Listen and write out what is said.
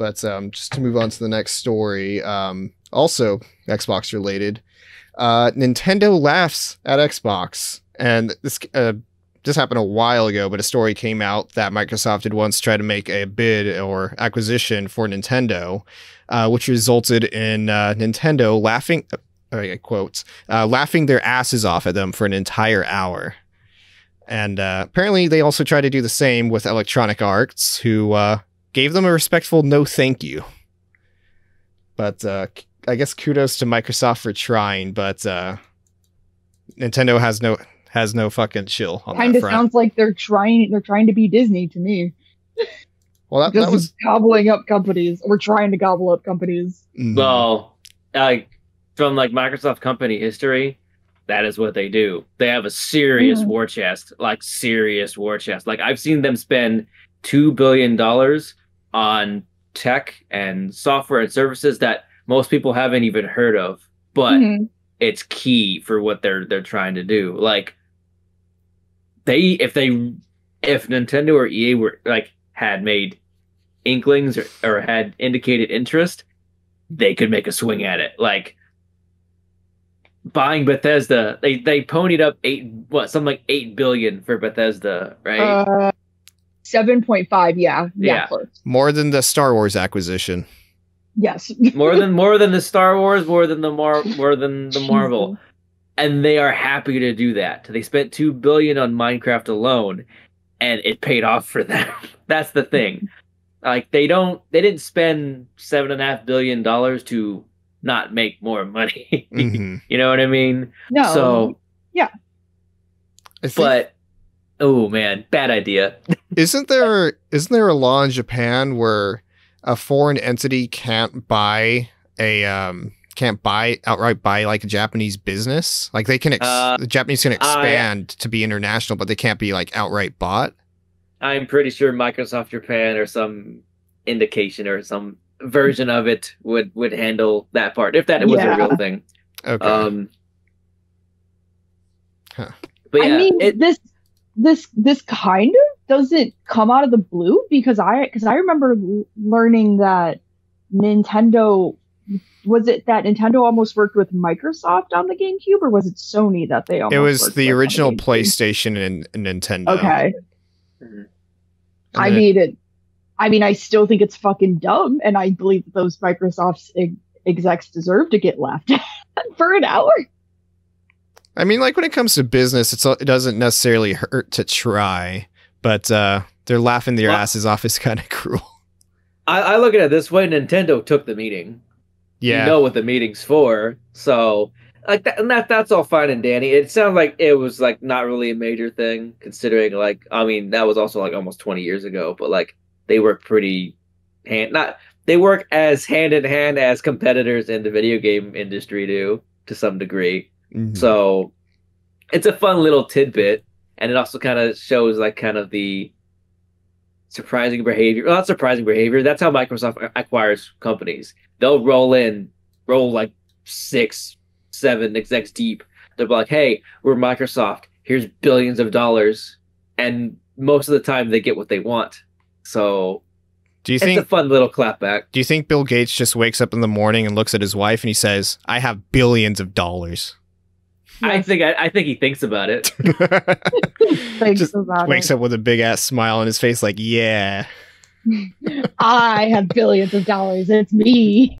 But um, just to move on to the next story, um, also Xbox related, uh, Nintendo laughs at Xbox, and this uh, this happened a while ago, but a story came out that Microsoft had once tried to make a bid or acquisition for Nintendo, uh, which resulted in uh, Nintendo laughing, uh, quotes, uh, laughing their asses off at them for an entire hour. And uh, apparently, they also tried to do the same with Electronic Arts, who uh, gave them a respectful no thank you. But uh, I guess kudos to Microsoft for trying, but uh, Nintendo has no has no fucking chill on Kind that of front. sounds like they're trying. They're trying to be Disney to me. well, that, Just that was gobbling up companies. We're trying to gobble up companies. mhm. Well, like from like Microsoft company history, that is what they do. They have a serious Mhm. war chest, like serious war chest. Like I've seen them spend two billion dollars on tech and software and services that most people haven't even heard of, but Mhm. it's key for what they're they're trying to do. Like they if they if Nintendo or EA were like had made inklings or, or had indicated interest, they could make a swing at it. Like buying Bethesda, they they ponied up eight what something like eight billion for Bethesda, right? Uh, seven point five. Yeah. Yeah. Yeah. Close. more than the Star Wars acquisition. Yes. more than more than the Star Wars, more than the Mar more than the Marvel. and they are happy to do that. They spent two billion on Minecraft alone, and it paid off for them. That's the thing. Like they don't, they didn't spend seven and a half billion dollars to not make more money. Mhm. you know what I mean? No. So, I think- but oh man, bad idea. Isn't there isn't there a law in Japan where a foreign entity can't buy a um can't buy outright buy like a Japanese business? Like they can ex- Uh, the Japanese can I- expand to be international, but they can't be like outright bought. I'm pretty sure Microsoft Japan or some indication or some version of it would would handle that part if that was Yeah. a real thing. Okay. Um, Huh. But yeah, I mean, it, this this this kind of doesn't come out of the blue because I because I remember learning that Nintendo was it that Nintendo almost worked with Microsoft on the GameCube or was it Sony that they almost it was the original GameCube? PlayStation and, and Nintendo. Okay. And I mean it. I mean, I still think it's fucking dumb, and I believe that those Microsoft ex- execs deserve to get laughed at for an hour. I mean, like when it comes to business, it's it doesn't necessarily hurt to try, but uh, they're laughing their Well- asses off is kind of cruel. I, I look at it this way: Nintendo took the meeting. Yeah. You know what the meeting's for, so like that, and that that's all fine and dandy. It sounds like it was like not really a major thing, considering like I mean that was also like almost twenty years ago, but like they work pretty hand not they work as hand in hand as competitors in the video game industry do to some degree. Mhm. So it's a fun little tidbit, and it also kind of shows like kind of the surprising behavior. Well, not surprising behavior. That's how Microsoft acquires companies. They'll roll in, roll like six, seven execs deep. They'll be like, "Hey, we're Microsoft. Here's billions of dollars," and most of the time they get what they want. So do you it's think a fun little clapback. Do you think Bill Gates just wakes up in the morning and looks at his wife and he says, "I have billions of dollars"? I think I, I think he thinks about it. Thanks just about wakes it. up with a big ass smile on his face, like, "Yeah." I have billions of dollars. It's me.